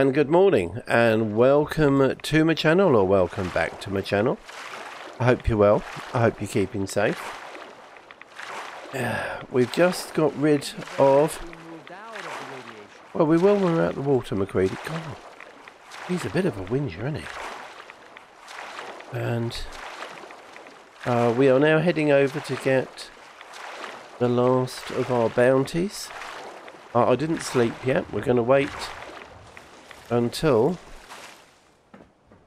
and good morning and welcome to my channel or welcome back to my channel. I hope you're well. I hope you're keeping safe. We've just got rid of... Well, we will when we're out the water, MacCready. God, he's a bit of a whinger, isn't he? And uh, we are now heading over to get the last of our bounties. Uh, I didn't sleep yet. We're going to wait until...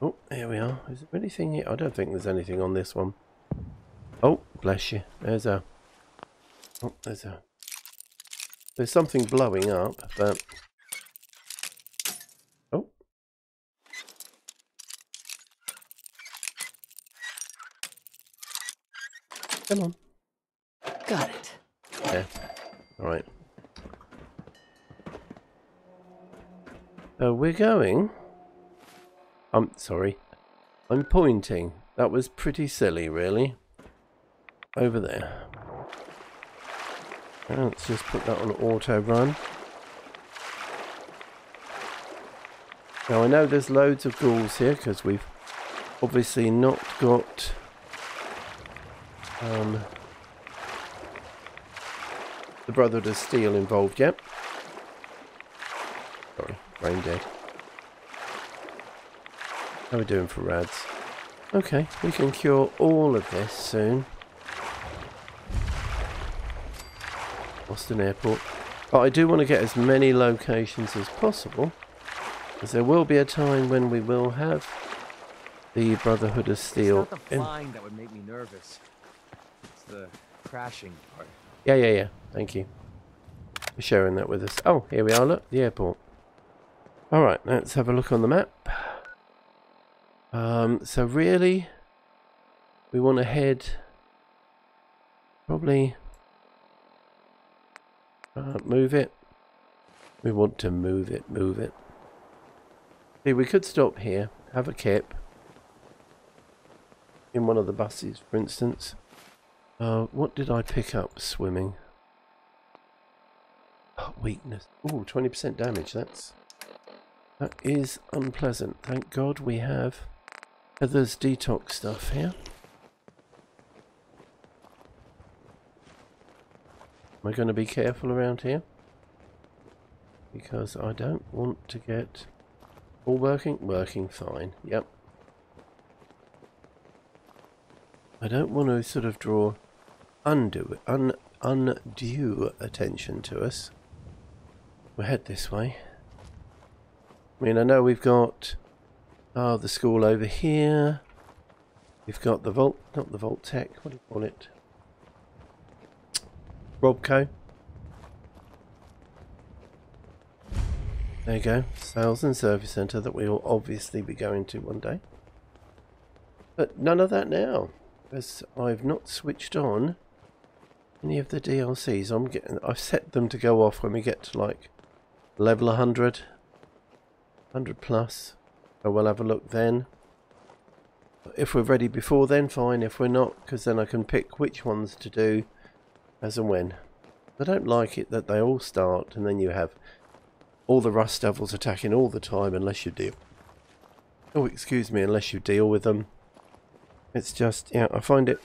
Oh, here we are. Is there anything here? I don't think there's anything on this one. Oh, bless you. There's a... Oh, there's a... There's something blowing up, but... Oh. Come on. Got it. Yeah. Alright. So we're going... I'm sorry. I'm pointing. That was pretty silly, really. Over there. Now let's just put that on auto run. Now I know there's loads of ghouls here because we've obviously not got um, the Brotherhood of Steel involved yet. Brain dead. How are we doing for rads? Okay, we can cure all of this soon. Boston Airport. But I do want to get as many locations as possible. Because there will be a time when we will have the Brotherhood of Steel. It's not the flying that would make me nervous. It's the crashing part. Yeah, yeah, yeah. Thank you for sharing that with us. Oh, here we are. Look, the airport. All right, let's have a look on the map. Um, so really, we want to head probably uh, move it. We want to move it, move it. See, we could stop here, have a kip in one of the buses, for instance. Uh, what did I pick up swimming? Oh, weakness. Ooh, 20% damage. That's that is unpleasant. Thank God we have Heather's detox stuff here. Am I going to be careful around here? Because I don't want to get... All working? Working fine. Yep. I don't want to sort of draw undue, un, undue attention to us. We'll head this way. I mean, I know we've got oh, the school over here. We've got the Volt, not the Vault-Tec. what do you call it? Robco. There you go, sales and service centre that we will obviously be going to one day. But none of that now, as I've not switched on any of the DLCs. I'm getting, I've set them to go off when we get to like level 100, 100 plus. So we'll have a look then. If we're ready before then, fine. If we're not, because then I can pick which ones to do as and when. I don't like it that they all start and then you have all the rust devils attacking all the time unless you deal. Oh, excuse me, unless you deal with them. It's just, yeah, I find it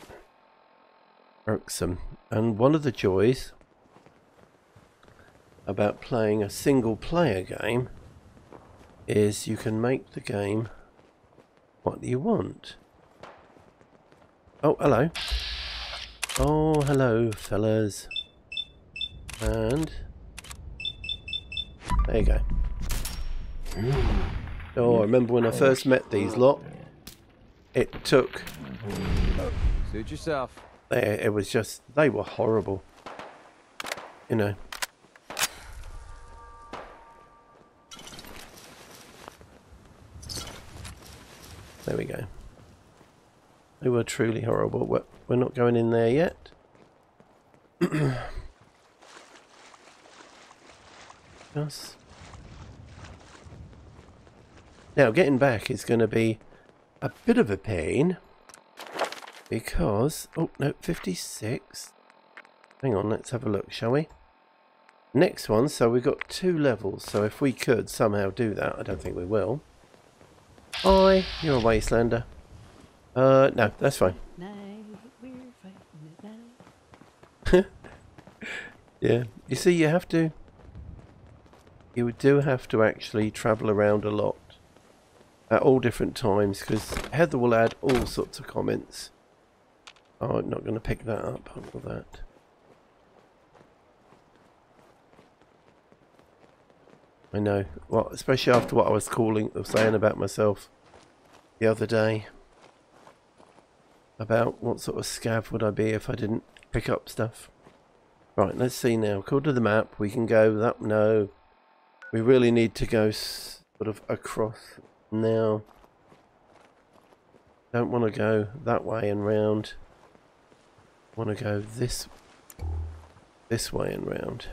irksome. And one of the joys about playing a single player game is you can make the game what you want. Oh, hello. Oh, hello, fellas. And there you go. Oh, I remember when I first met these lot. It took. Suit yourself. It was just they were horrible. You know. There we go. They were truly horrible. We're, we're not going in there yet. Yes. Now, getting back is going to be a bit of a pain. Because... Oh, no, 56. Hang on, let's have a look, shall we? Next one, so we've got two levels, so if we could somehow do that, I don't think we will. Hi, you're a wastelander. Uh, no, that's fine. Yeah, you see, you have to. You do have to actually travel around a lot at all different times because Heather will add all sorts of comments. Oh, I'm not going to pick that up. All that. I know. Well, especially after what I was calling or saying about myself the other day about what sort of scav would I be if I didn't pick up stuff. Right, let's see now. According to the map, we can go that. No, we really need to go sort of across now. Don't want to go that way and round. Want to go this this way and round.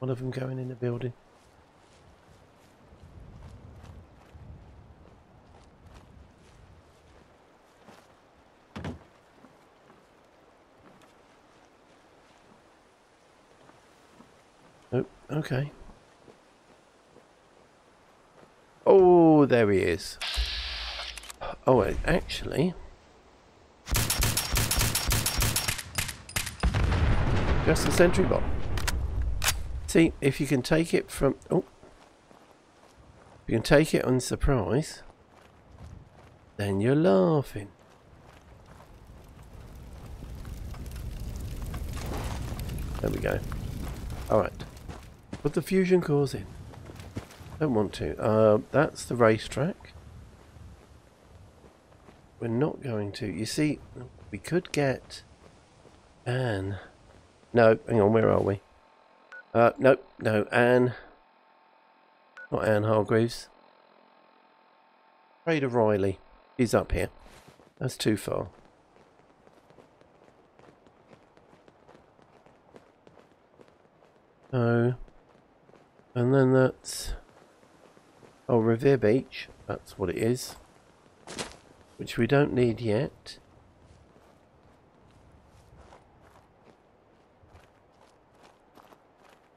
One of them going in the building. Oh, okay. Oh, there he is. Oh, actually. Just a sentry bot. See, if you can take it from... Oh. If you can take it on surprise, then you're laughing. There we go. Alright. Put the fusion cores in. Don't want to. Uh, that's the racetrack. We're not going to. You see, we could get Anne. No, hang on, where are we? Uh, no, no, Anne. Not Anne Hargreaves. Trader Rylee. He's up here. That's too far. So, and then that's oh Revere Beach. That's what it is, which we don't need yet.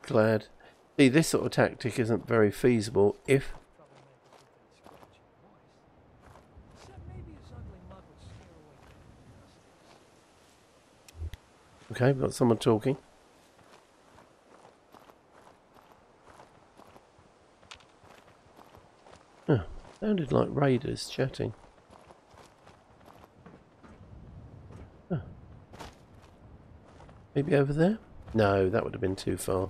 Glad. See, this sort of tactic isn't very feasible if Okay, we've got someone talking. Huh, sounded like raiders chatting. Huh. Maybe over there? No, that would have been too far.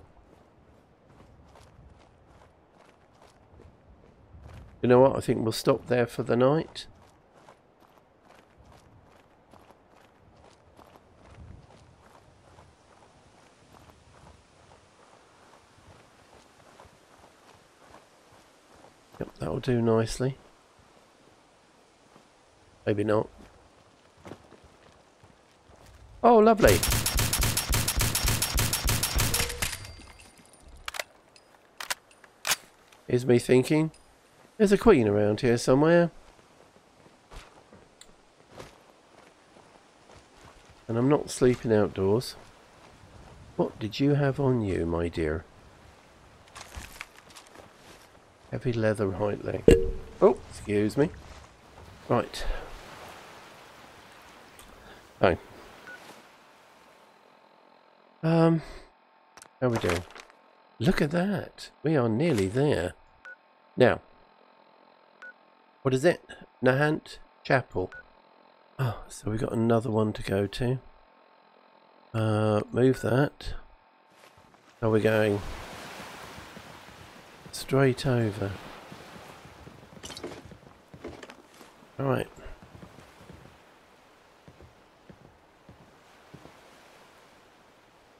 You know what? I think we'll stop there for the night. Yep, that'll do nicely. Maybe not. Oh, lovely. Here's me thinking, there's a queen around here somewhere. And I'm not sleeping outdoors. What did you have on you, my dear? Heavy leather right leg. Oh, excuse me. Right. Oh. Um, how we doing? Look at that. We are nearly there. Now, what is it? Nahant Chapel. Oh, so we got another one to go to. Uh, move that. How are we going? Straight over. Alright.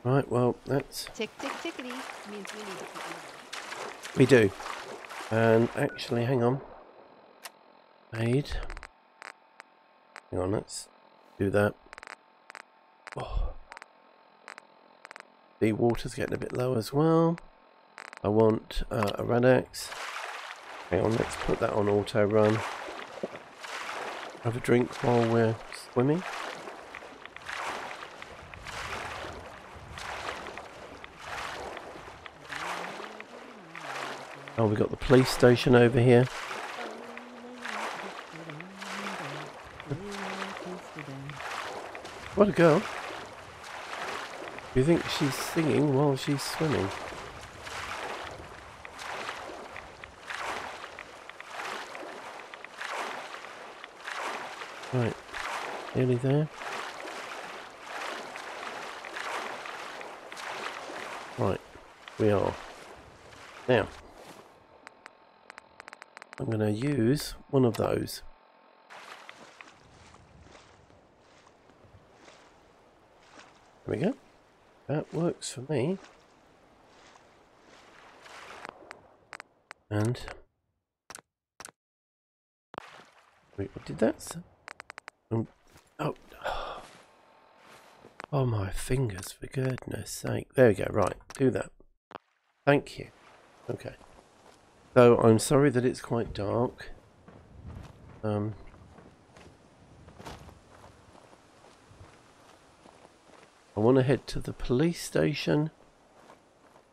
Right, well, that's... Tick, tick, tickety means we need to keep. We do. And actually, hang on made. Hang on, let's do that. Oh. The water's getting a bit low as well. I want uh, a Rad-X. Hang on, let's put that on auto run. Have a drink while we're swimming. Oh, we've got the police station over here. What a girl. You think she's singing while she's swimming? Right. Nearly there. Right. We are. Now. I'm going to use one of those. We go. That works for me. And... Wait, what did that? Um, oh. Oh, my fingers, for goodness sake. There we go, right. Do that. Thank you. Okay. So, I'm sorry that it's quite dark. Um, I want to head to the police station.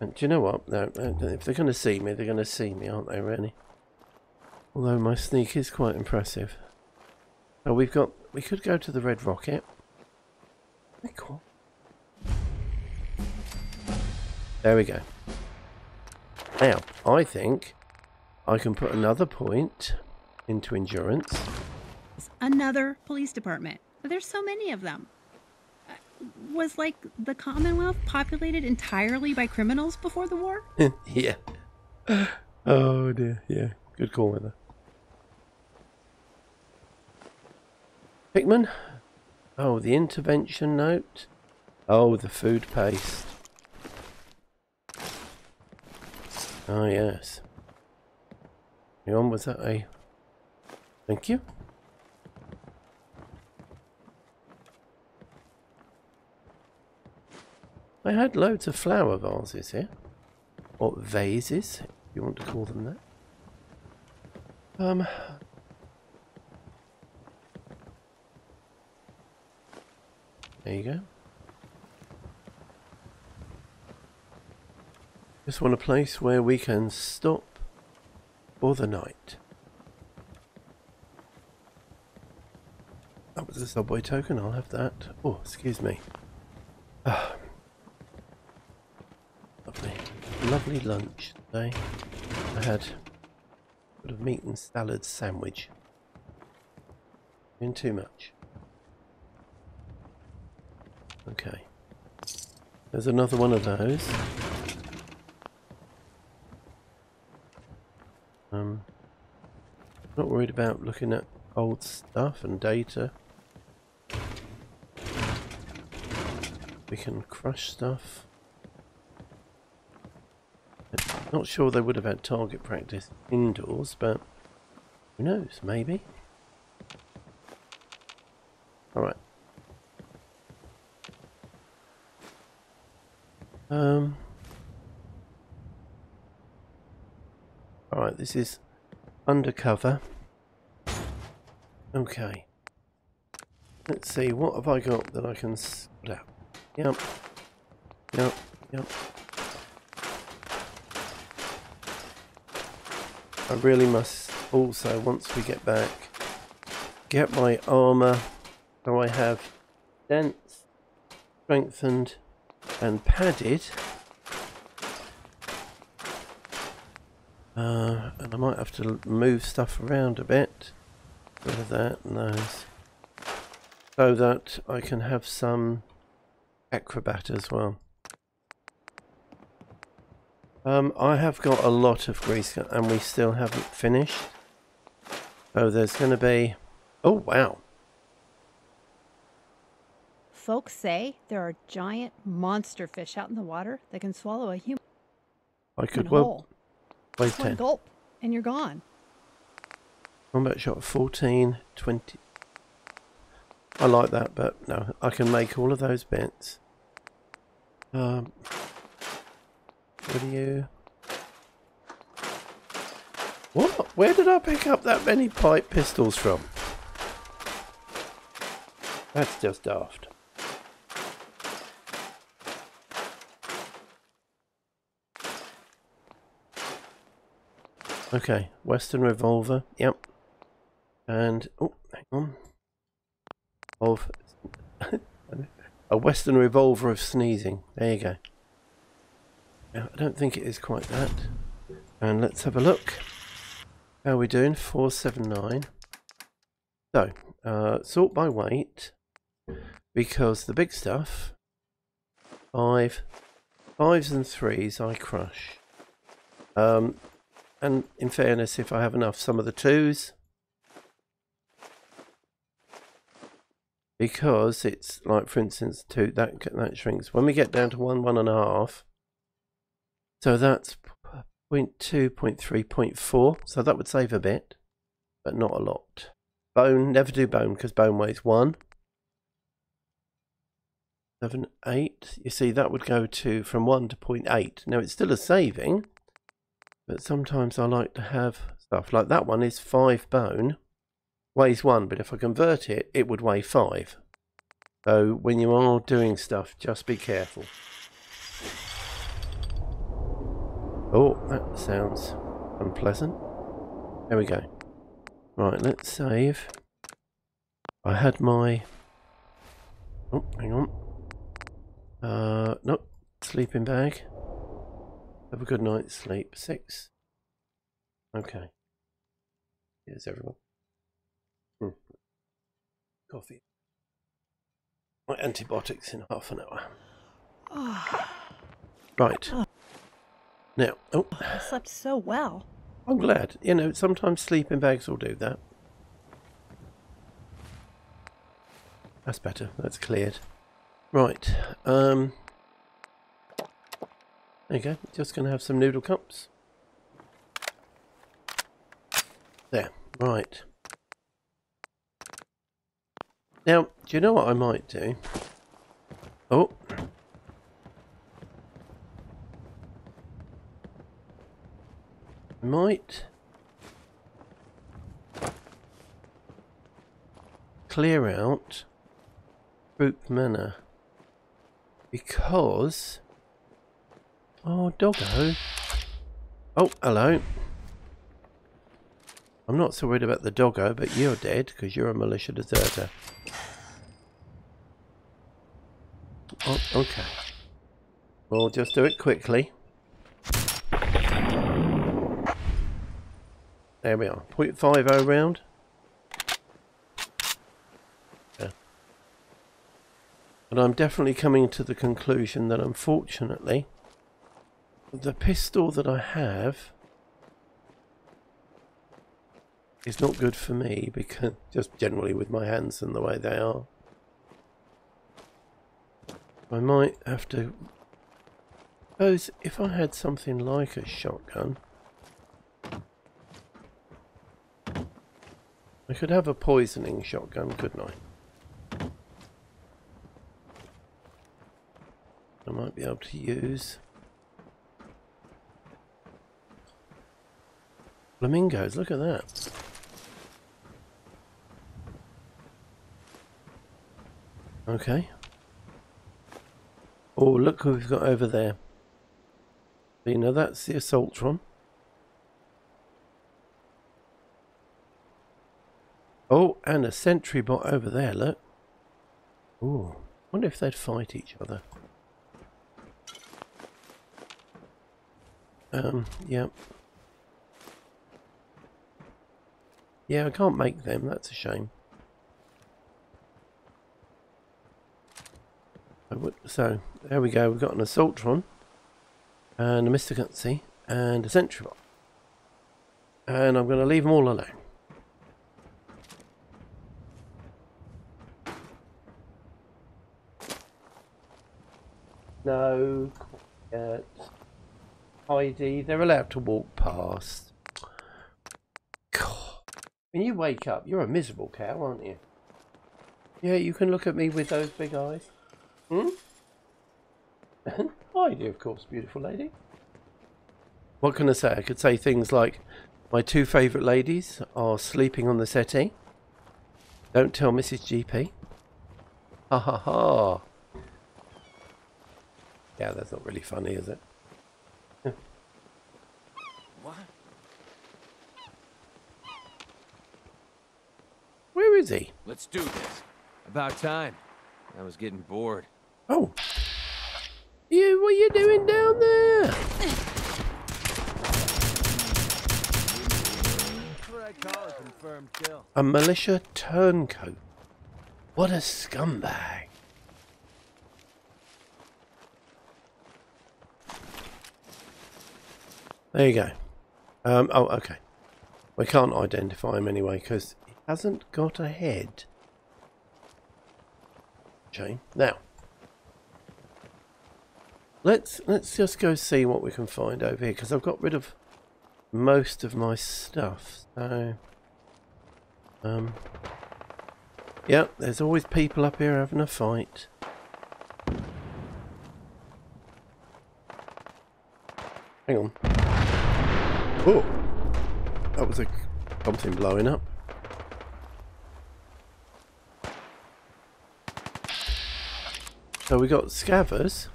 And do you know what? If they're going to see me, they're going to see me, aren't they, really? Although my sneak is quite impressive. Oh, we've got... We could go to the Red Rocket. Cool. There we go. Now, I think I can put another point into endurance. Another police department. There's so many of them. Was like the Commonwealth populated entirely by criminals before the war? yeah. Oh dear. Yeah. Good call, Weather. Pickman? Oh, the intervention note. Oh, the food paste. Oh, yes. Hang on, was that a... Thank you. I had loads of flower vases here. Or vases, you want to call them that. Um... There you go. Just want a place where we can stop for the night. That was a subway token, I'll have that. Oh, excuse me. Ah. Lovely. Lovely lunch today. I had a bit of meat and salad sandwich. In too much. Okay. There's another one of those. Um, not worried about looking at old stuff and data. We can crush stuff. Not sure they would have had target practice indoors, but who knows, maybe. Alright. Um. Alright, this is undercover. Okay. Let's see, what have I got that I can? Yep. Yep. Yep. I really must also, once we get back, get my armour so I have dense, strengthened, and padded. Uh, and I might have to move stuff around a bit. Rid of that those. So that I can have some acrobat as well. Um, I have got a lot of grease gun and we still haven't finished. Oh, there's going to be... Oh, wow. Folks say there are giant monster fish out in the water that can swallow a human I could well... Wait one 10. gulp, and you're gone. Combat shot 14, 20. I like that, but no, I can make all of those bits. Um, what? What? Where did I pick up that many pipe pistols from? That's just daft. Okay, Western revolver. Yep. And oh, hang on. Of a Western revolver of sneezing. There you go. I don't think it is quite that. And let's have a look. How are we doing? 479. So, uh, sort by weight. Because the big stuff, five, fives and threes I crush. Um, and in fairness, if I have enough, some of the twos. Because it's like, for instance, two that that shrinks. When we get down to one, one and a half, so that's 0 0.2, 0 0.3, 0.4. So that would save a bit, but not a lot. Bone, never do bone because bone weighs one. Seven, eight. You see, that would go to from one to 0.8. Now it's still a saving, but sometimes I like to have stuff like that one is five bone, weighs one, but if I convert it, it would weigh five. So when you are doing stuff, just be careful. Oh, that sounds unpleasant. There we go. Right, let's save. I had my... Oh, hang on. Uh, nope. Sleeping bag. Have a good night's sleep. Six. Okay. Here's everyone. Hmm. Coffee. My antibiotics in half an hour. right. Now, oh, I slept so well. I'm glad. You know, sometimes sleeping bags will do that. That's better. That's cleared. Right. Um. There you go. Just going to have some noodle cups. There. Right. Now, do you know what I might do? Oh. Might clear out Brook Manor because oh doggo. Oh hello. I'm not so worried about the doggo but you're dead because you're a militia deserter. Oh okay. We'll just do it quickly There we are. 0.50 round. Yeah. But I'm definitely coming to the conclusion that unfortunately the pistol that I have is not good for me because just generally with my hands and the way they are. I might have to suppose if I had something like a shotgun I could have a poisoning shotgun, couldn't I? I might be able to use. Flamingos, look at that. Okay. Oh, look who we've got over there. You know, that's the Assaultron. Oh, and a sentry bot over there, look. Ooh, wonder if they'd fight each other. Um, yeah. Yeah, I can't make them, that's a shame. So, there we go, we've got an Assaultron, and a Mr. Gutsy, and a Sentry Bot. And I'm going to leave them all alone. No, quiet. Heidi, they're allowed to walk past. When you wake up, you're a miserable cow, aren't you? Yeah, you can look at me with those big eyes. Hmm? Heidi, of course, beautiful lady. What can I say? I could say things like, my two favourite ladies are sleeping on the settee. Don't tell Mrs. GP. Ha ha ha. Yeah, that's not really funny, is it? What? Where is he? Let's do this. About time. I was getting bored. Oh. You, what are you doing down there? A militia turncoat. What a scumbag. There you go. Um, oh, okay. We can't identify him anyway because he hasn't got a head. Shame. Now, let's let's just go see what we can find over here because I've got rid of most of my stuff. So, um, Yep, there's always people up here having a fight. Hang on. Oh! That was a something blowing up. So we got scavers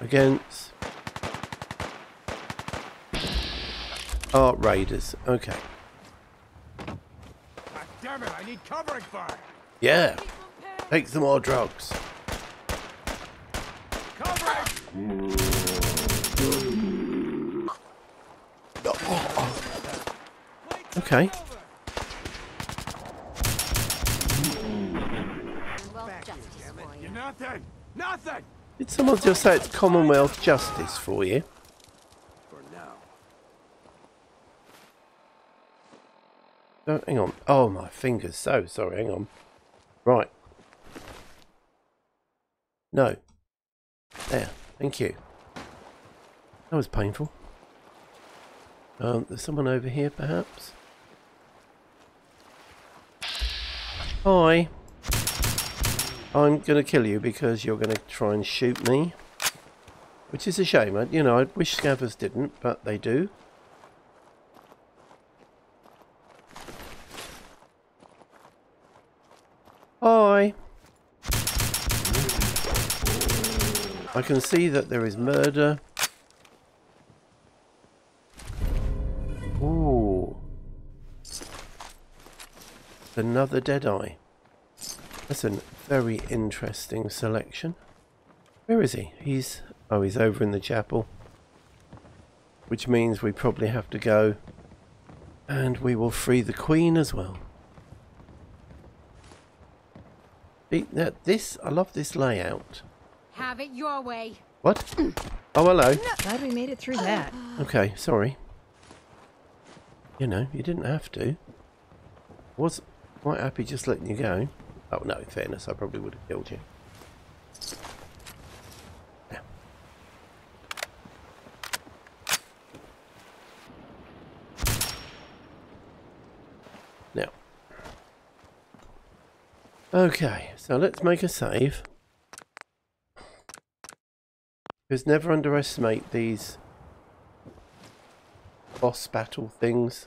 against art raiders. Okay. God damn it, I need covering fire! Yeah. Take some more drugs. Okay. Nothing! Nothing! Did someone just say it's Commonwealth justice for you? For now. Oh, hang on. Oh, my fingers. So sorry. Hang on. Right. No. There. Thank you. That was painful. Um, there's someone over here, perhaps? Hi. I'm going to kill you because you're going to try and shoot me. Which is a shame. I, you know, I wish scavers didn't, but they do. Hi. I can see that there is murder. Ooh. Another Deadeye. That's a very interesting selection. Where is he? He's... Oh, he's over in the chapel. Which means we probably have to go and we will free the Queen as well. Now this, I love this layout. Have it your way. What? Oh, hello. Glad we made it through that. Okay, sorry. You know, you didn't have to. Was quite happy just letting you go. Oh no, in fairness, I probably would have killed you. Now. Now. Okay, so let's make a save. Because never underestimate these boss battle things.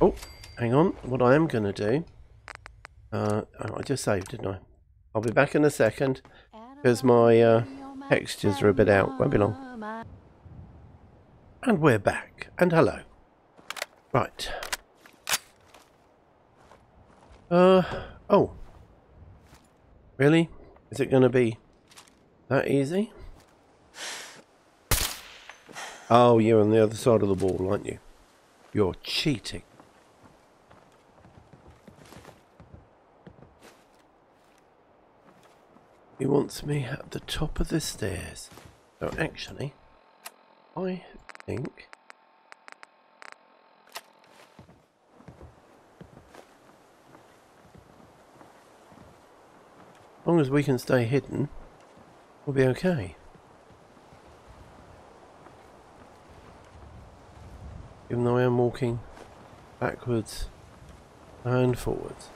Oh, hang on. What I am going to do... Uh, oh, I just saved, didn't I? I'll be back in a second. Because my uh, textures are a bit out. Won't be long. And we're back. And hello. Right. Uh, oh. Really? Is it going to be that easy? Oh, you're on the other side of the wall, aren't you? You're cheating. He wants me at the top of the stairs. So actually, I think... long as we can stay hidden, we'll be okay. Even though I am walking backwards and forwards.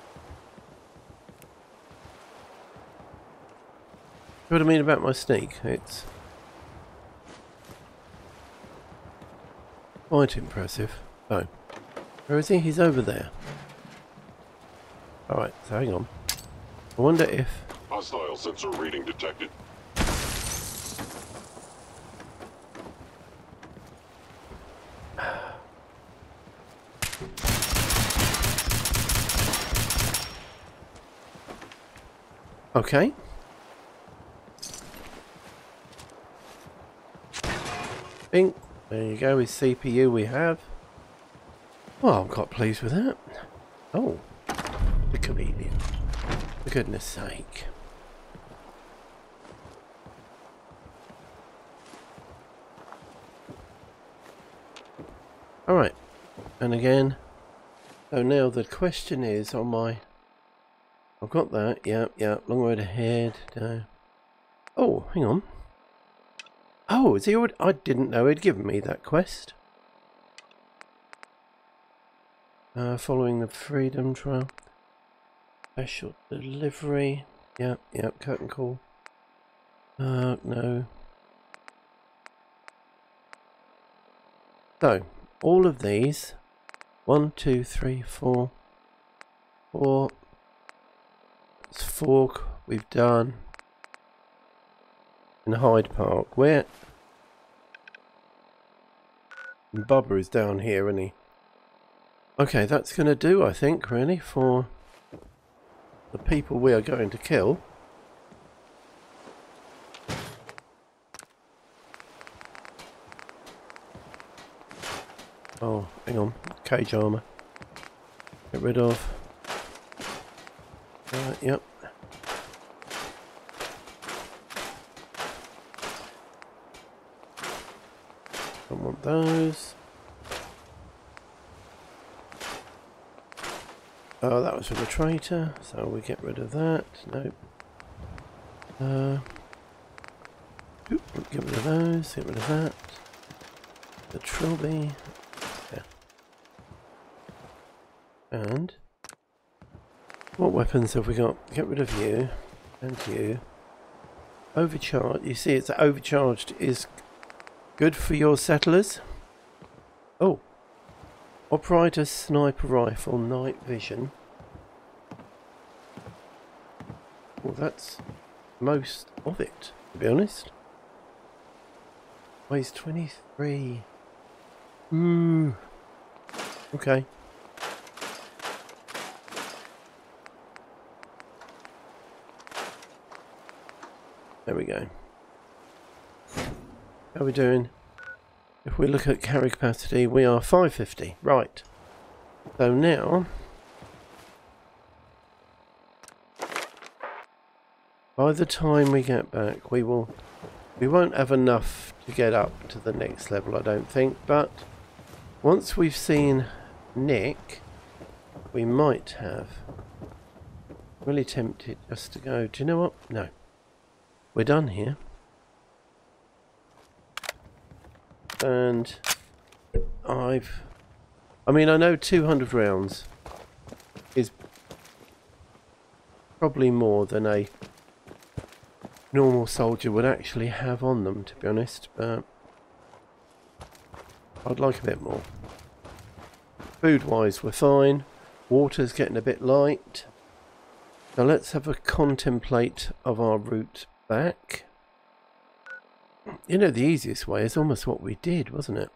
What I mean about my sneak? It's quite impressive. Oh, where is he? He's over there. Alright, so hang on. I wonder if Hostile sensor reading detected. Okay. Bing. There you go, with CPU we have. Well, I'm quite pleased with that. Oh, the chameleon. For goodness sake. And again, so now the question is on my, I've got that, yep, yep, long road ahead. Oh, hang on. Oh, is he already, I didn't know he'd given me that quest. Uh, following the Freedom Trail. Special delivery. Yep, yep, curtain call. Uh, no. So, all of these, one, two, three, four, four, it's fork we've done in Hyde Park. Where? And Bubba is down here, isn't he? Okay, that's going to do, I think, really, for the people we are going to kill. Oh, hang on. Cage armor. Get rid of. Uh, yep. Don't want those. Oh, that was for the traitor, so we get rid of that. Nope. Uh, get rid of those, get rid of that. The trilby. Yeah. And what weapons have we got? Get rid of you and you. Overcharge. You see, it's overcharged is good for your settlers. Oh, Operator sniper rifle, night vision. Well, that's most of it, to be honest. Weighs 23. Hmm. Okay. There we go. How are we doing? If we look at carry capacity, we are 550. Right. So now, by the time we get back, we will, we won't have enough to get up to the next level, I don't think. But once we've seen Nick, we might have. Really tempted just to go. Do you know what? No, we're done here. and I've I mean I know 200 rounds is probably more than a normal soldier would actually have on them to be honest but I'd like a bit more. Food wise we're fine. Water's getting a bit light. Now let's have a contemplate of our route back you know, the easiest way is almost what we did, wasn't it?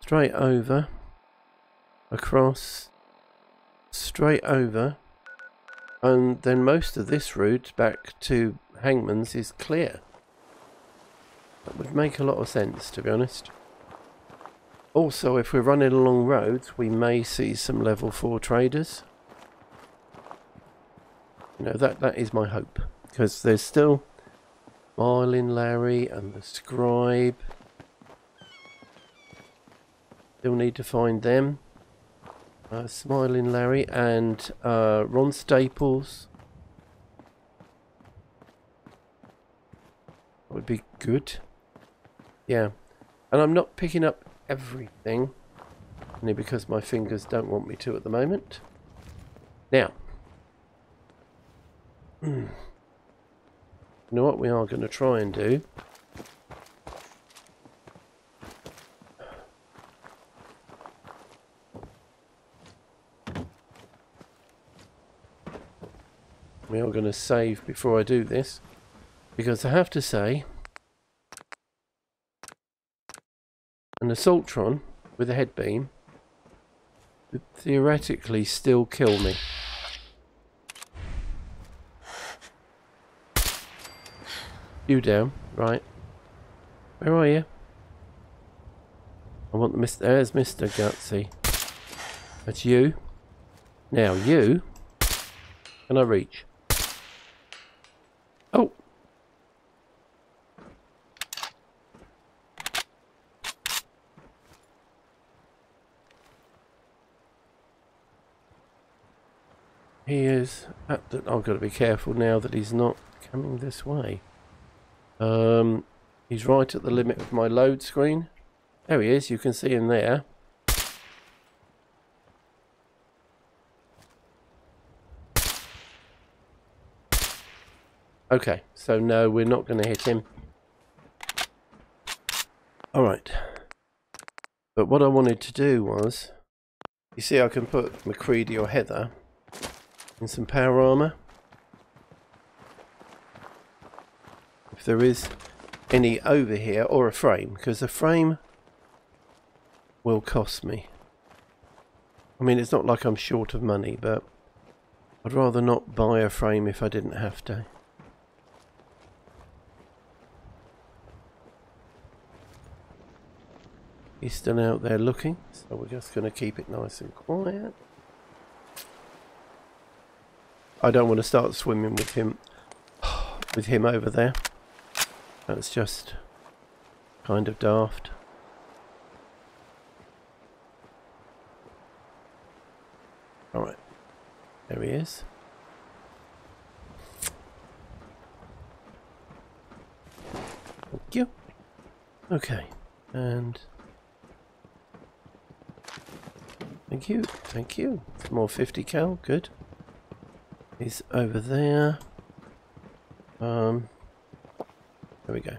Straight over, across, straight over, and then most of this route back to Hangman's is clear. That would make a lot of sense, to be honest. Also, if we're running along roads, we may see some level 4 traders. You know, that, that is my hope. Because there's still Smiling Larry and the scribe. Still need to find them. Uh, Smiling Larry and uh, Ron Staples. Would be good. Yeah. And I'm not picking up everything. Only because my fingers don't want me to at the moment. Now. You know what we are going to try and do? We are going to save before I do this. Because I have to say, an Assaultron with a head beam would theoretically still kill me. You down, right. Where are you? I want the Mr. There's Mr. Gutsy. That's you. Now you. Can I reach? Oh. He is. Uh, At the, I've got to be careful now that he's not coming this way. Um, he's right at the limit of my load screen. There he is. You can see him there. Okay, so no, we're not going to hit him. Alright. But what I wanted to do was... You see I can put MacCready or Heather in some power armor. If there is any over here, or a frame, because a frame will cost me. I mean, it's not like I'm short of money, but I'd rather not buy a frame if I didn't have to. He's still out there looking, so we're just going to keep it nice and quiet. I don't want to start swimming with him with him over there. That's just kind of daft. Alright. There he is. Thank you. Okay. And Thank you, thank you. More 50 cal, good. He's over there. Um, there we go.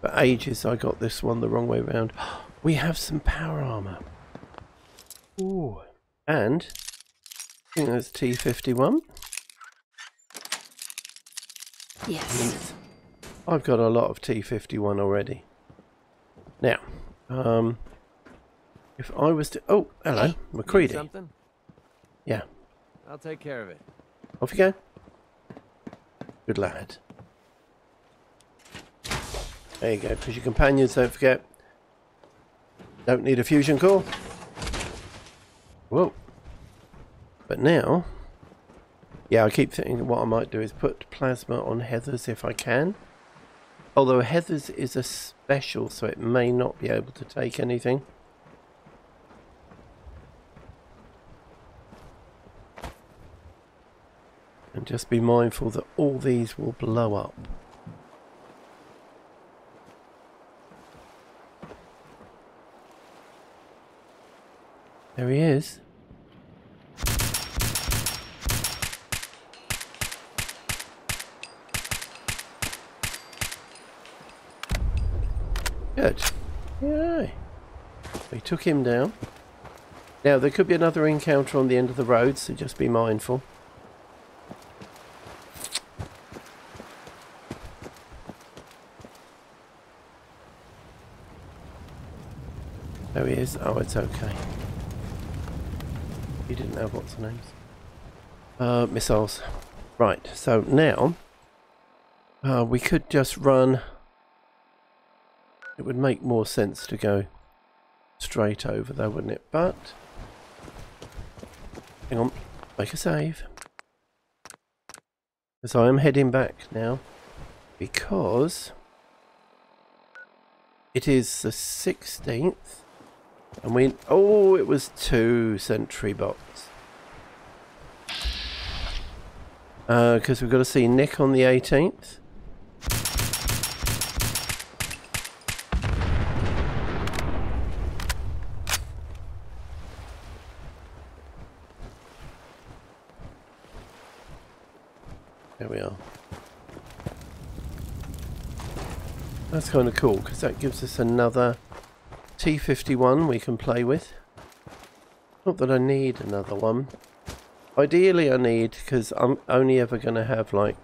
For ages I got this one the wrong way round. We have some power armor. Ooh. And, I think that's T51. Yes. I've got a lot of T51 already. Now, um, if I was to... Oh, hello, Need MacCready. Something? Yeah, I'll take care of it. off you go. Good lad. There you go, push your companions, don't forget. Don't need a fusion core. Whoa. But now... Yeah, I keep thinking what I might do is put plasma on Heather's if I can. Although Heather's is a special, so it may not be able to take anything. And just be mindful that all these will blow up. There he is. Good. Yay. We took him down. Now, there could be another encounter on the end of the road, so just be mindful. He is. Oh, it's okay. He didn't have what's the names. Uh, missiles. Right, so now uh, we could just run it would make more sense to go straight over though, wouldn't it? But, hang on, make a save. Because I am heading back now. Because it is the 16th. And we, oh, it was two sentry bots. Because uh, we've got to see Nick on the 18th. There we are. That's kind of cool because that gives us another T51 we can play with. Not that I need another one. Ideally I need, because I'm only ever going to have like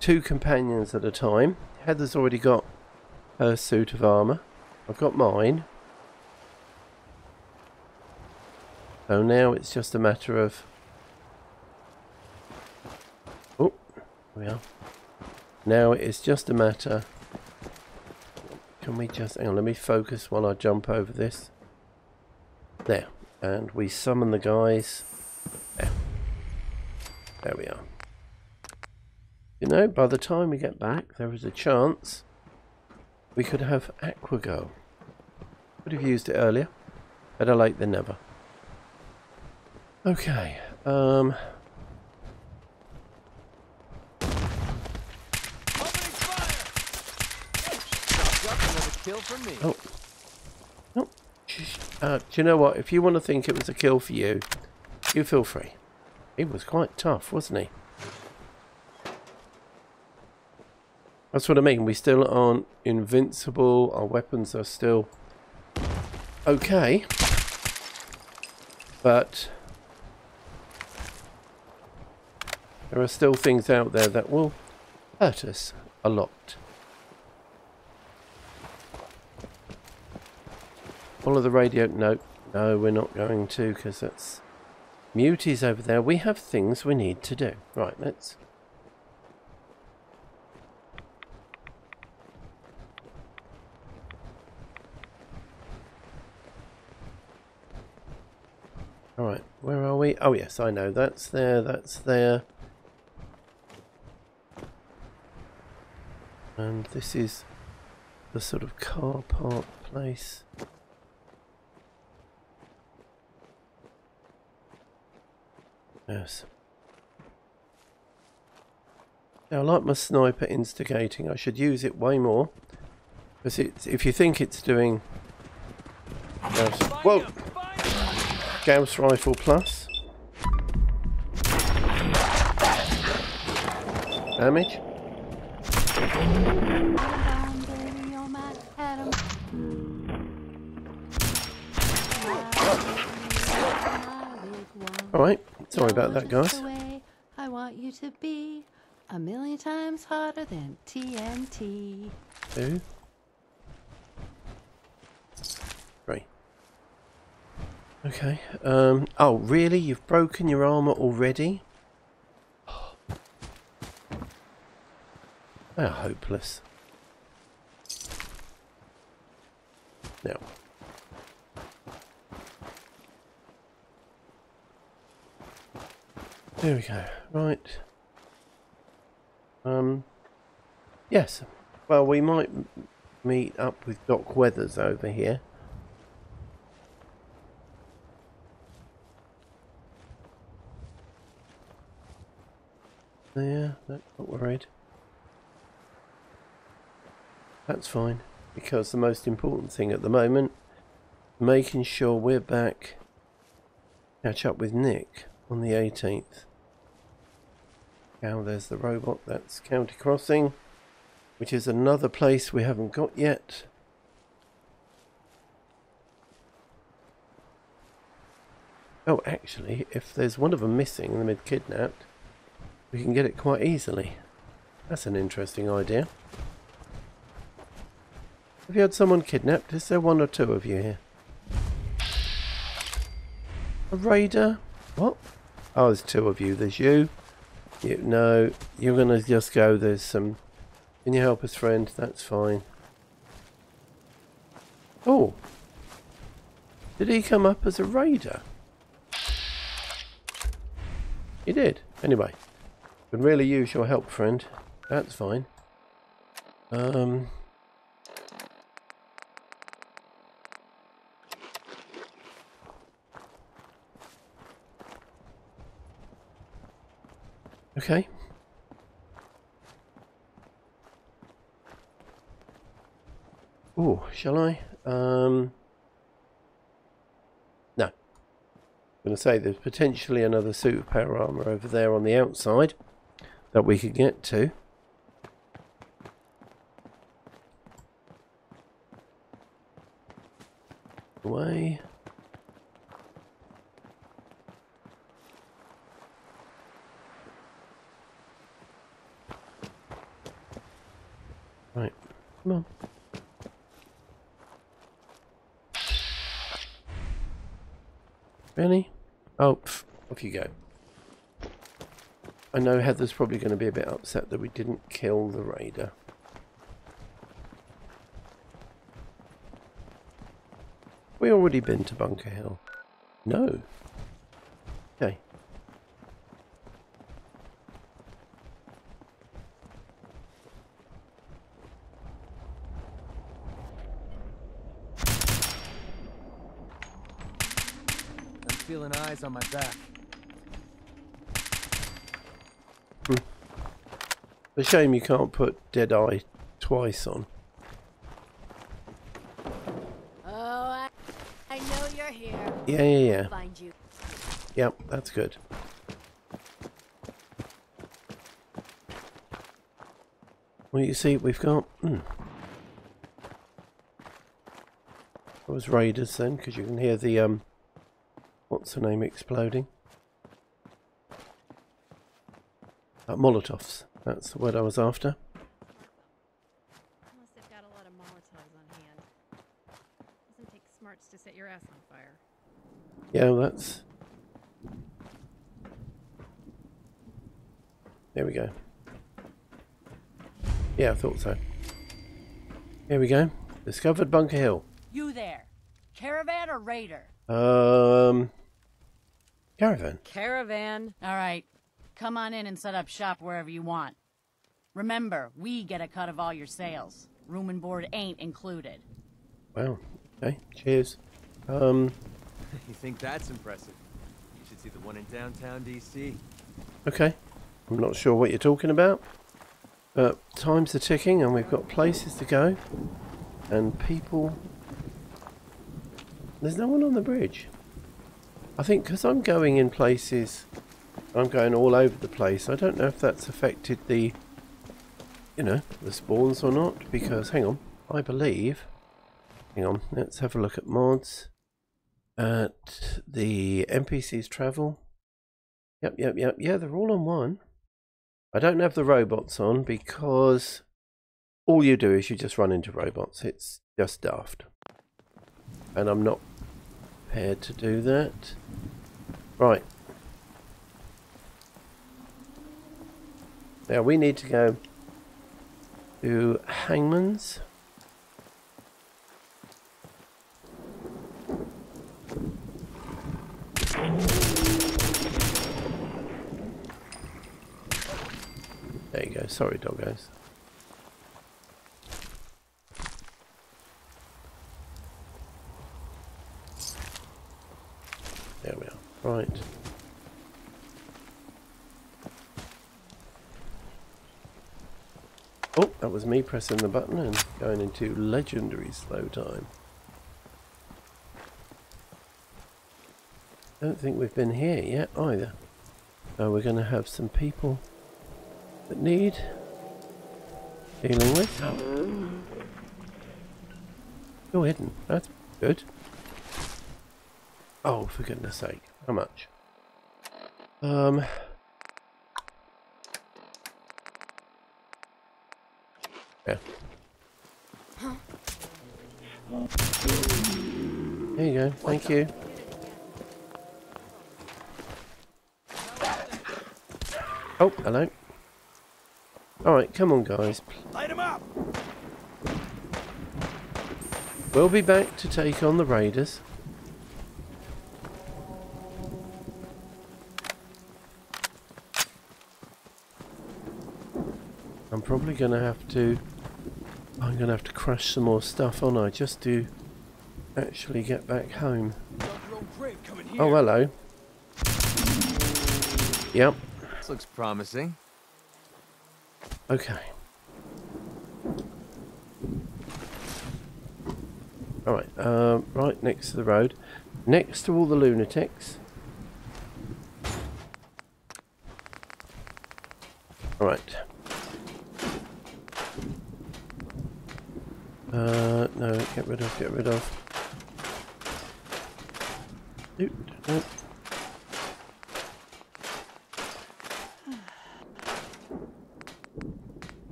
two companions at a time. Heather's already got her suit of armour. I've got mine. So now it's just a matter of... Oh, we are. Now it's just a matter... Can we just... Hang on, let me focus while I jump over this. There. And we summon the guys. There. There we are. You know, by the time we get back, there is a chance we could have Aquagirl. Would have used it earlier. Better late than never. Okay. Um. Opening fire! Up another kill from me. Oh. No. Uh, do you know what? If you want to think it was a kill for you, you feel free. He was quite tough, wasn't he? That's what I mean. We still aren't invincible. Our weapons are still okay. But there are still things out there that will hurt us a lot. Follow the radio. No, no, we're not going to because that's Muties over there. We have things we need to do. Right, let's Alright, where are we? Oh yes, I know. That's there, that's there. And this is the sort of car park place. Yes. Now, I like my sniper instigating. I should use it way more. Because it's, if you think it's doing... Yes. Whoa! Gauss Rifle Plus. Damage. Alright, sorry about that guys. I want you to be a million times hotter than TNT. Two. Three. Okay. Um. Oh, really? You've broken your armor already? They are hopeless. Now. There we go. Right. Um. Yes. Well, we might meet up with Doc Weathers over here. Yeah, not not worried. That's fine, because the most important thing at the moment, making sure we're back, catch up with Nick on the 18th. Now there's the robot, that's County Crossing, which is another place we haven't got yet. Oh, actually, if there's one of them missing and they've kidnapped, we can get it quite easily. That's an interesting idea. Have you had someone kidnapped? Is there one or two of you here? A raider? What? Oh, there's two of you. There's you. You no, you're gonna just go. There's some. Can you help us, friend? That's fine. Oh, did he come up as a raider? He did. Anyway, can really use your help, friend. That's fine. Um. Okay. Oh, shall I? Um. No. I'm going to say there's potentially another superpower armor over there on the outside that we could get to. Away. Right, come on. Really? Oh, pff, off you go. I know Heather's probably going to be a bit upset that we didn't kill the raider. We already been to Bunker Hill. No. Okay. I'm feeling eyes on my back. A shame you can't put Dead Eye twice on. Oh, I, I know you're here. Yeah, yeah, yeah. Find you. Yep, that's good. Well, you see, we've got... Hmm. That was Raiders then, because you can hear the, um... What's the name exploding? Uh, Molotovs. That's the word I was after. Unless they've got a lot of Molotovs on hand. Doesn't take smarts to set your ass on fire. Yeah, well, that's... There we go. Yeah, I thought so. Here we go. Discovered Bunker Hill. You there. Caravan or raider? Um... Caravan. Caravan. All right. Come on in and set up shop wherever you want. Remember, we get a cut of all your sales. Room and board ain't included. Wow. Okay, cheers. Um, You think that's impressive? You should see the one in downtown DC. okay. I'm not sure what you're talking about. But times are ticking and we've got places to go. And people... There's no one on the bridge. I think because I'm going in places... I'm going all over the place. I don't know if that's affected the... You know, the spawns or not. Because, hang on. I believe... Hang on. Let's have a look at mods. At the NPC's travel. Yep, yep, yep. Yeah, they're all on one. I don't have the robots on because all you do is you just run into robots. It's just daft. And I'm not prepared to do that. Right. Now we need to go to Hangman's. There you go. Sorry, doggos. There we are. Right. Oh, that was me pressing the button and going into legendary slow time. Don't think we've been here yet either. We're going to have some people that need dealing with. You're hidden. That's good. Oh, for goodness sake. How much? Um... Yeah. There you go. Thank you. Oh, hello. Alright, come on guys. Light him up! We'll be back to take on the raiders. Probably going to have to... I'm going to have to crash some more stuff on I just to actually get back home. Oh, hello. Yep, This looks promising. Okay. Alright, um, right next to the road. Next to all the lunatics. Alright. Uh, no, get rid of, get rid of. Oop, nope.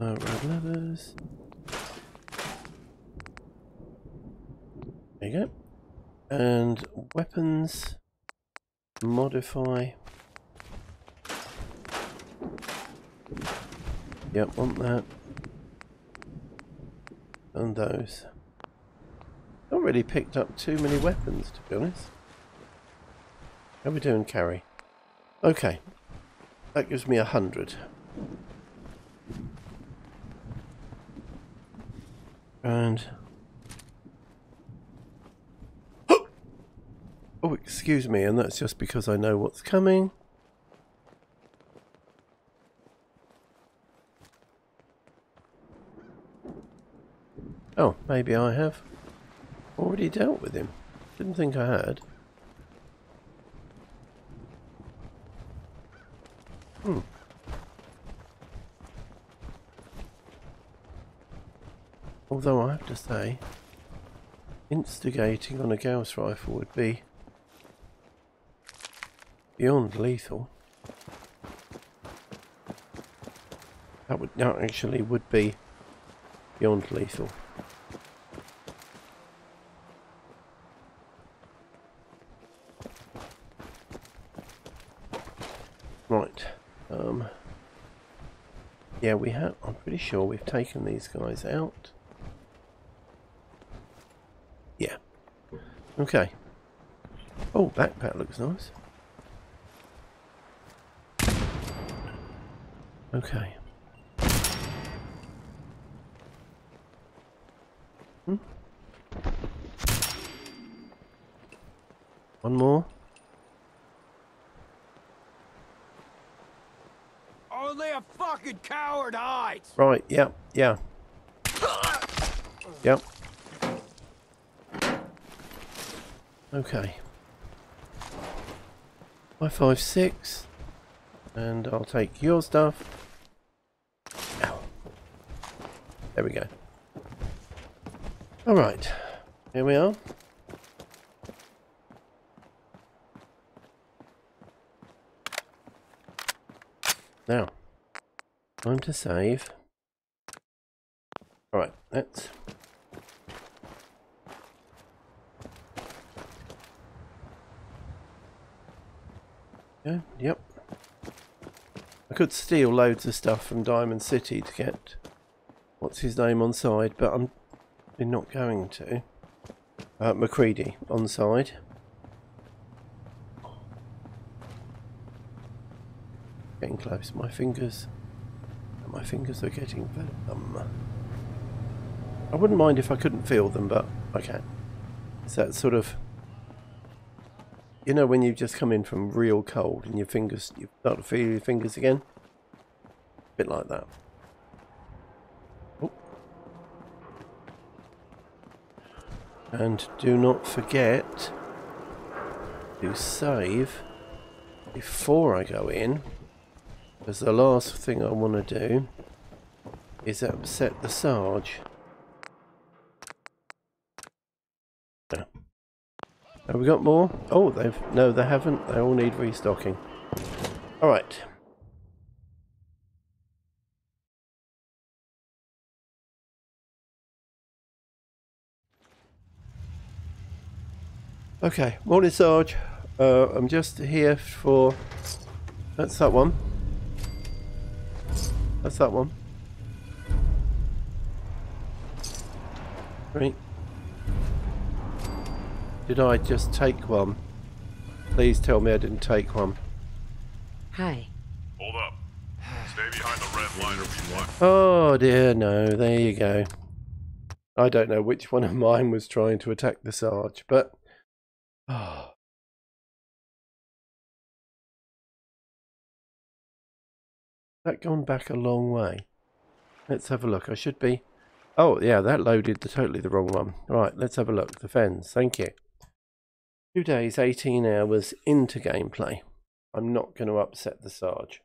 Uh, red leathers. There you go. And weapons. modify. Yep, want that. And those. Not really picked up too many weapons, to be honest. How we doing, carry? Okay. That gives me a hundred. And... Oh, excuse me, and that's just because I know what's coming. Oh, maybe I have already dealt with him. Didn't think I had. Hmm. Although I have to say, instigating on a Gauss rifle would be beyond lethal. That would that actually would be beyond lethal. Right. Um Yeah, we have I'm pretty sure we've taken these guys out. Yeah. Okay. Oh, backpack looks nice. Okay. Hmm? One more. Only a fucking coward hides! Right, yeah, yeah. Yep. Okay. Five, five, six. And I'll take your stuff. Ow. There we go. Alright. Here we are. Now, time to save. Alright, let's... Yeah, yep. I could steal loads of stuff from Diamond City to get what's his name on side, but I'm not going to. Uh, MacCready on side. Getting close. My fingers, my fingers are getting very numb. I wouldn't mind if I couldn't feel them, but I can. It's that sort of you know when you've just come in from real cold and your fingers, you start to feel your fingers again? A bit like that. Oh. And do not forget to save before I go in. Because the last thing I want to do is upset the Sarge. Have we got more? Oh, they've... No, they haven't. They all need restocking. Alright. Okay, morning Sarge. Uh, I'm just here for... That's that one. That's that one. Right. Did I just take one? Please tell me I didn't take one. Hi. Hold up. Stay behind the red line or be black. Oh dear, no. There you go. I don't know which one of mine was trying to attack the Sarge, but... Oh. That gone back a long way. Let's have a look. I should be... Oh, yeah, that loaded the totally the wrong one. Right, let's have a look. The fens. Thank you. Two days, 18 hours into gameplay. I'm not going to upset the Sarge.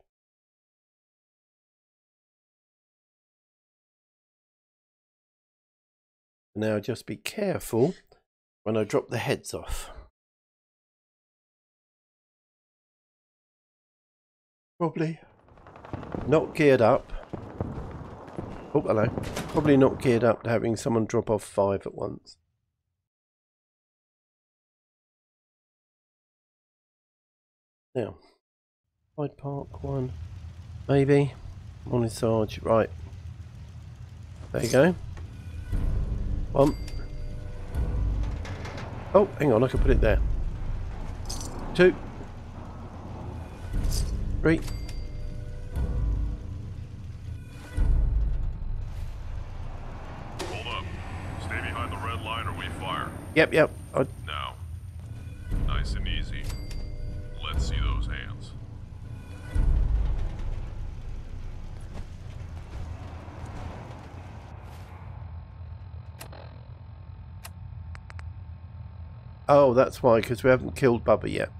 Now just be careful when I drop the heads off. Probably not geared up. Oh, hello. Probably not geared up to having someone drop off five at once. Now, Hyde Park one, maybe. Morning Sarge, right. There you go. One. Oh, hang on, I can put it there. Two. Three. Yep, yep. I, Now. Nice and easy. Let's see those hands. oh, that's why, because we haven't killed Bubba yet.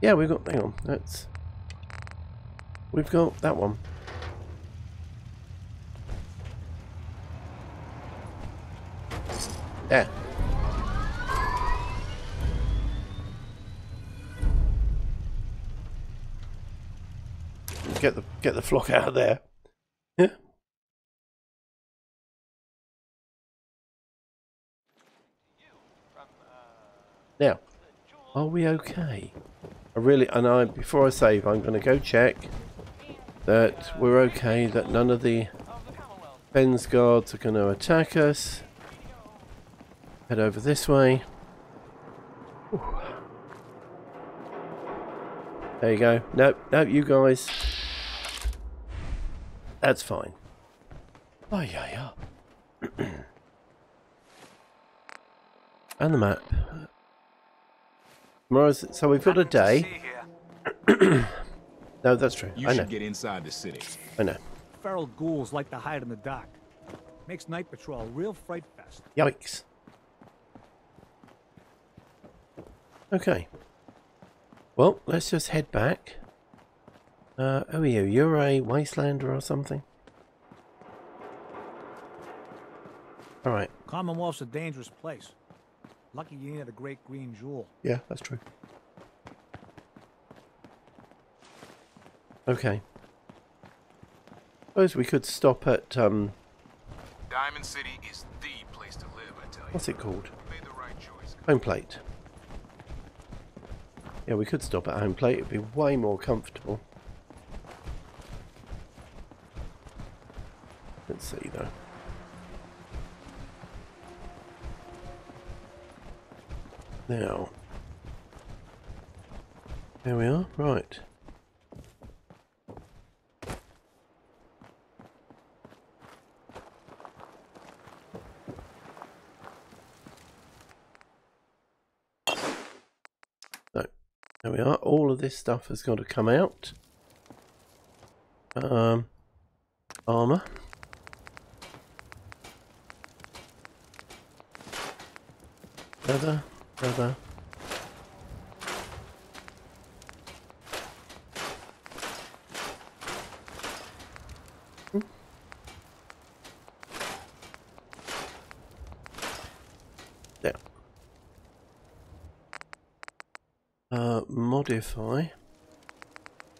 Yeah, we've got. Hang on, that's. We've got that one. There. Get the get the flock out of there. Yeah. Now, are we okay? I really, and I before I save, I'm going to go check that we're okay. That none of the fence guards are going to attack us. Head over this way. Whew. There you go. Nope, nope, you guys. That's fine. Oh yeah, yeah. and the map. Tomorrow's so we've got a day. no, that's true. You I know. should get inside the city. I know. Feral ghouls like to hide in the dark. Makes night patrol a real fright fest. Yikes. Okay. Well, let's just head back. Uh, who are you? You're a wastelander or something? Alright. Commonwealth's a dangerous place. Lucky you ain't at the Great Green Jewel. Yeah, that's true. Okay. Suppose we could stop at, um, Diamond City is the place to live, I tell you. what's it called? Made the right choice. Home plate. Yeah, we could stop at home plate. It'd be way more comfortable. Let's see though. Now, there we are. Right. We are. All of this stuff has got to come out. Um, armor. Leather, leather. Hmm. There. Uh, modify.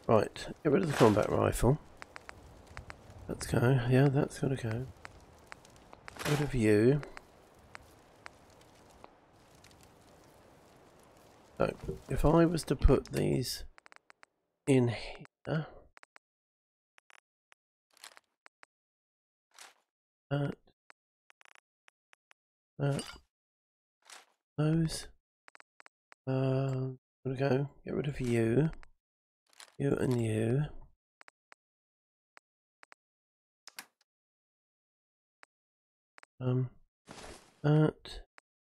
Right, get rid of the combat rifle. Let's go. Yeah, that's got to go. Rid of you. So, if I was to put these in here, that, that, those, uh, there we go, get rid of you, you and you. Um, that,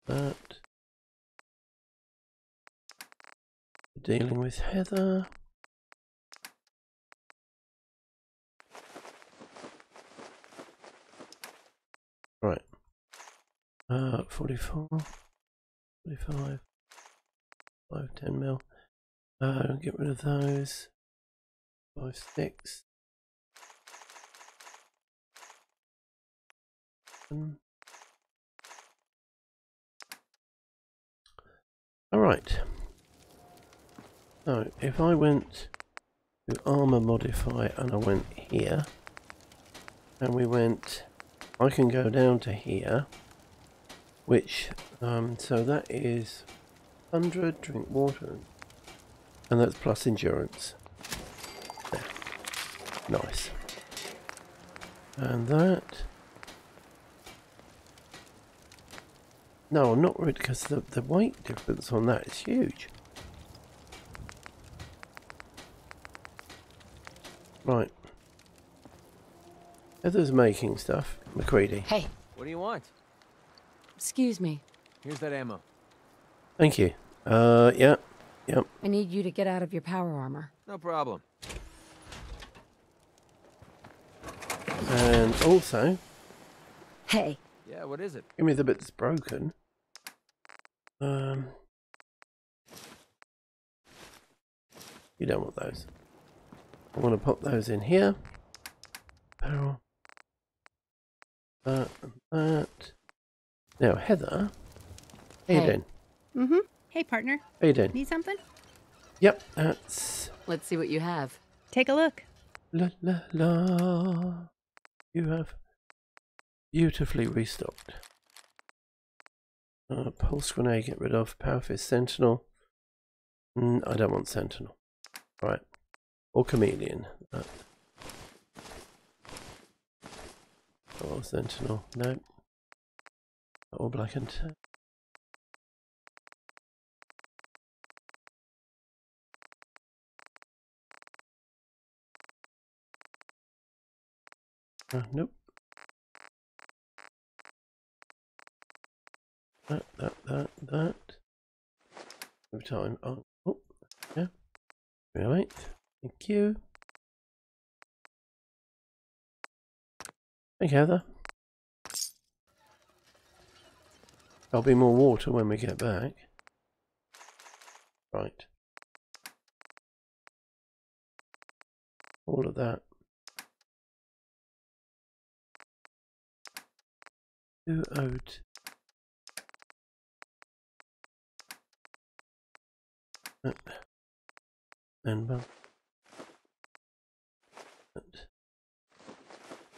that, dealing with Heather. Right. Uh, 44, 45, 5, 10 mil. Uh, get rid of those. 5, 6. Um, Alright. So, if I went to armor modify and I went here, and we went, I can go down to here, which, um, so that is 100, drink water. And that's plus endurance. There. Nice. And that. No, I'm not worried because the, the weight difference on that is huge. Right. Heather's making stuff. MacCready. Hey, What do you want? excuse me. Here's that ammo. Thank you. Uh, yeah. Yep. I need you to get out of your power armor. No problem. And also, Hey, Yeah, what is it? give me the bit that's broken. Um, you don't want those. I want to pop those in here. Barrel. That and that. Now, Heather. How you doing? Mm-hmm. Hey, partner. How you doing? Need something? Yep, that's let's see what you have. Take a look. la la la. You have beautifully restocked. Uh, pulse grenade, get rid of. Power fist, sentinel. Mm, I don't want sentinel. Right. Or chameleon. That. Or sentinel. No. Or black and Uh, nope. That, that, that, that. Every time. Oh, oh, yeah. Right. Thank you. Thank you, Heather. There'll be more water when we get back. Right. All of that. Out. And well. That.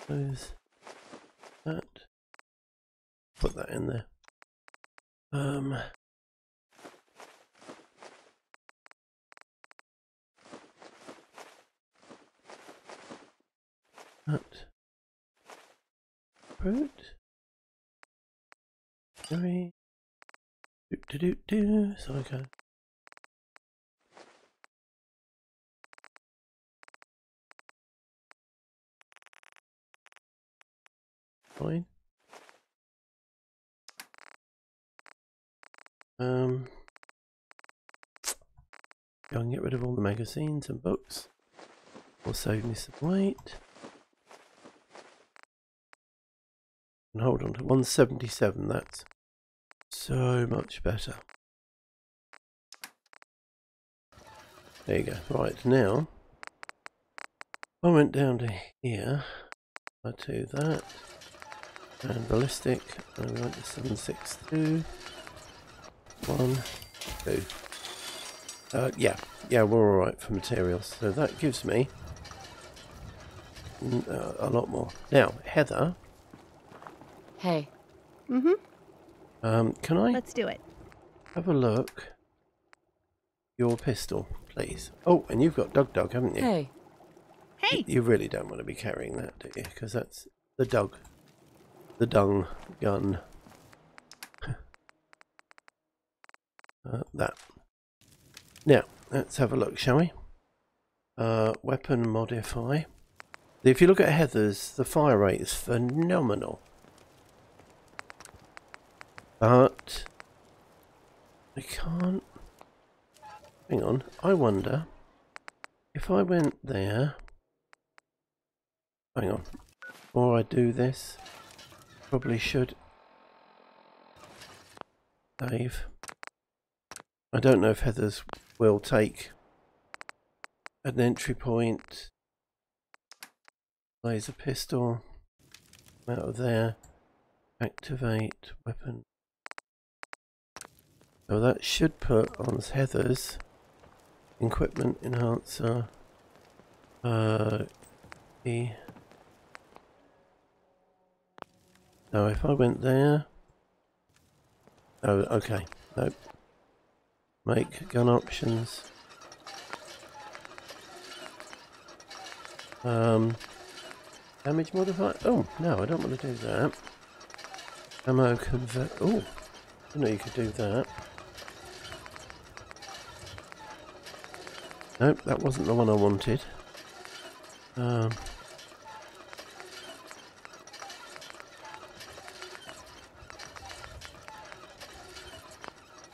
Those. That. Put that in there. Um. That. Fruit. Three. Do do do do. So I go. Fine. Um. I can get rid of all the magazines and books. Will save me some weight. And hold on to 177, that's so much better. There you go. Right, now, I went down to here. I do that. And ballistic, and we went to 762. One, two. Uh, yeah, yeah, we're alright for materials. So that gives me mm, uh, a lot more. Now, Heather, Hey, Mm-hmm. Um, can I Let's do it. have a look? Your pistol, please. Oh, and you've got Dog Dog, haven't you? hey, Hey, You really don't want to be carrying that, do you? Because that's the dog. The dung gun. uh, that. Now, let's have a look, shall we? Uh, weapon modify. If you look at Heather's, the fire rate is phenomenal. But I can't. Hang on. I wonder if I went there. Hang on. Before I do this, probably should save. I don't know if Heather's will take an entry point. Laser pistol. Out of there. Activate weapon. So that should put on Heather's equipment enhancer. Uh, the so if I went there, oh, okay, nope. Make gun options. Um, damage modifier. Oh no, I don't want to do that. Ammo convert. Oh, I know you could do that. Nope, that wasn't the one I wanted. Um,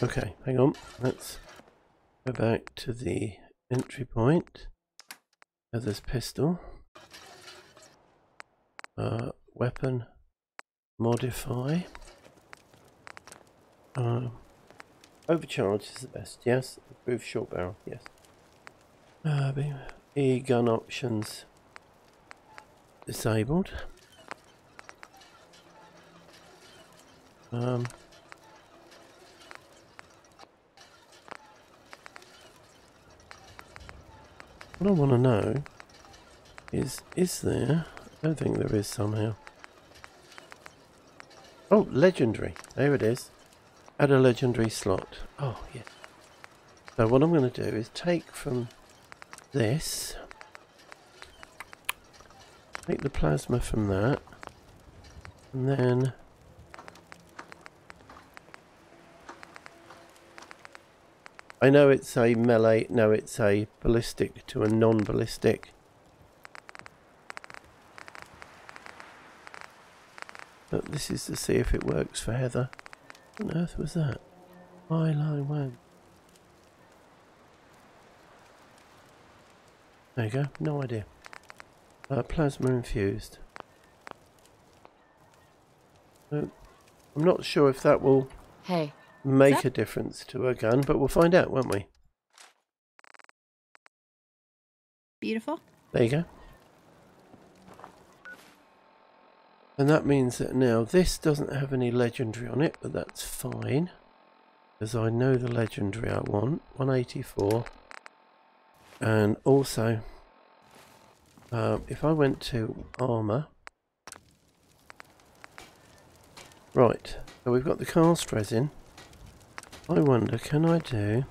okay, hang on. Let's go back to the entry point. There's pistol. Uh, weapon modify. Um, overcharge is the best, yes. Improved short barrel, yes. Uh, E gun options disabled. Um, what I want to know is, is there, I don't think there is somehow. Oh, legendary. There it is. Add a legendary slot. Oh, yeah. So what I'm going to do is take from this. Take the plasma from that. And then... I know it's a melee, no it's a ballistic to a non-ballistic. But this is to see if it works for Heather. What on earth was that? Why line one? There you go, no idea. Uh, plasma infused. I'm not sure if that will Hey. make a difference to a gun, but we'll find out, won't we? Beautiful. There you go. And that means that now this doesn't have any legendary on it, but that's fine. Because I know the legendary I want. 184. And also, um, if I went to armour. Right, so we've got the cast resin. I wonder, can I do...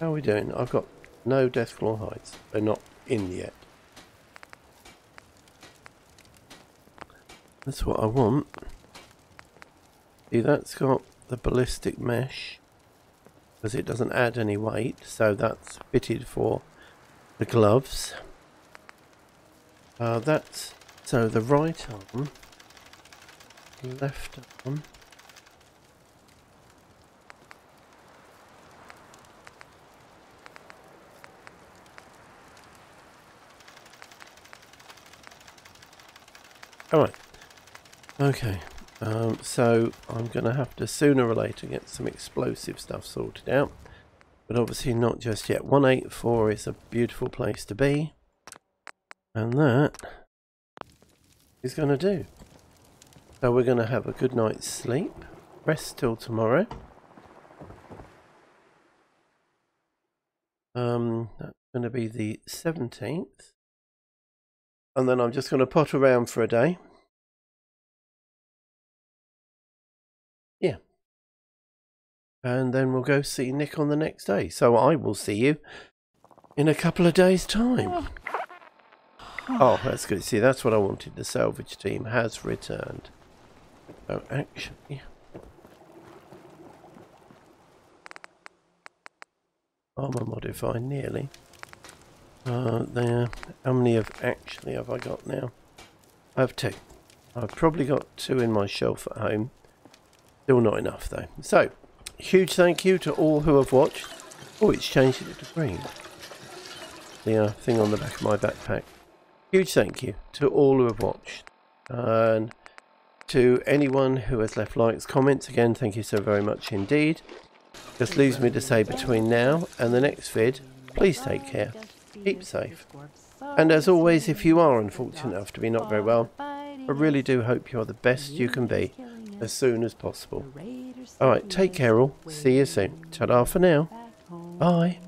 How are we doing? I've got no Deathclaw hides. They're not in yet. That's what I want. See, that's got the ballistic mesh because it doesn't add any weight, so that's fitted for the gloves. Uh, that's so the right arm, left arm. All right. Okay, um, so I'm going to have to sooner or later get some explosive stuff sorted out. But obviously not just yet. 184 is a beautiful place to be. And that is going to do. So we're going to have a good night's sleep. Rest till tomorrow. Um, that's going to be the 17th. And then I'm just going to pot around for a day. And then we'll go see Nick on the next day. So I will see you in a couple of days' time. Oh, that's good. See, that's what I wanted. The salvage team has returned. Oh, actually... Armor modify, nearly. Uh, there. How many have actually have I got now? I have two. I've probably got two in my shelf at home. Still not enough though. So, huge thank you to all who have watched. Oh, it's changed it to green. The uh, thing on the back of my backpack. Huge thank you to all who have watched. And to anyone who has left likes, comments, again, thank you so very much indeed. Just leaves me to say between now and the next vid, please take care, keep safe. And as always, if you are unfortunate enough to be not very well, I really do hope you are the best you can be as soon as possible. Alright, take care all. See you soon. Ta-da for now. Bye.